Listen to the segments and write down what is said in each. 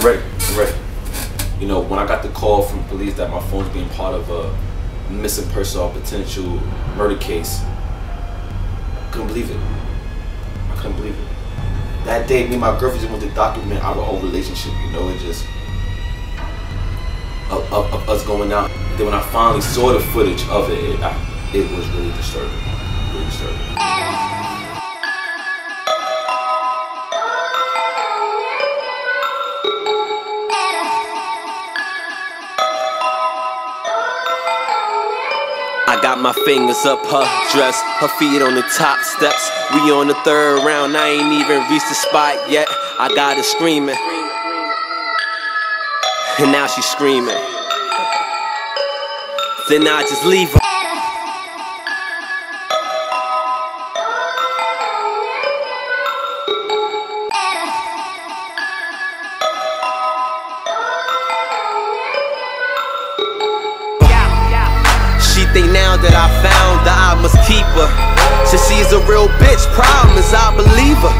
I'm ready. You know, when I got the call from police that my phone's being part of a missing person or potential murder case, I couldn't believe it. I couldn't believe it. That day, me and my girlfriend just wanted to document our whole relationship. You know, it just of, of, of us going out. Then when I finally saw the footage of it, it, I, it was really disturbing. Really disturbing. I got my fingers up her dress, her feet on the top steps. We on the third round, I ain't even reached the spot yet. I got her screaming, and now she's screaming. Then I just leave her. She think now that I found her, I must keep her. So she's a real bitch, problem is I believe her.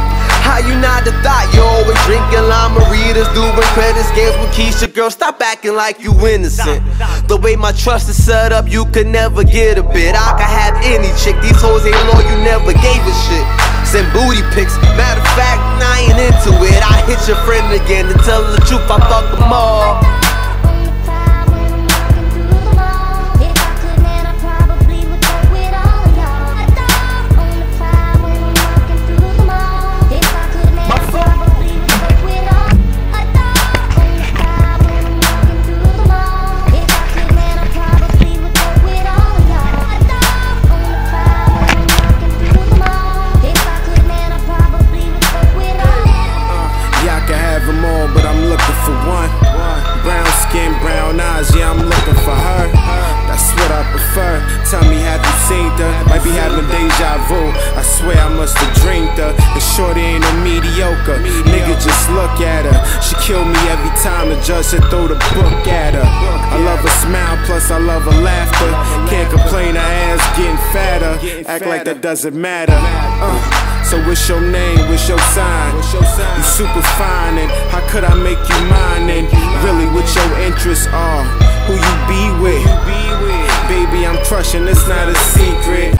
How you not the thought? You always drinking Lime-A-Ritas, doing credits games with Keisha. Girl, stop acting like you innocent. The way my trust is set up, you could never get a bit. I could have any chick. These hoes ain't loyal, you never gave a shit. Send booty pics. Matter of fact, I ain't into it. I hit your friend again to tell the truth. I fuck them all. Having deja vu. I swear I must have dreamed her. And shorty ain't no mediocre. Nigga, just look at her. She kill me every time the judge throw the book at her. I love her smile, plus I love her laughter. Can't complain, her ass getting fatter. Act like that doesn't matter. Uh. So what's your name? What's your sign? You super fine, and how could I make you mine? And really, what your interests are? Who you be with? Baby, I'm crushing. It's not a secret.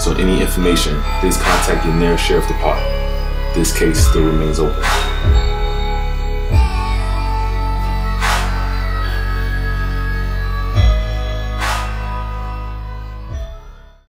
So any information, please contact your nearest sheriff department. This case still remains open.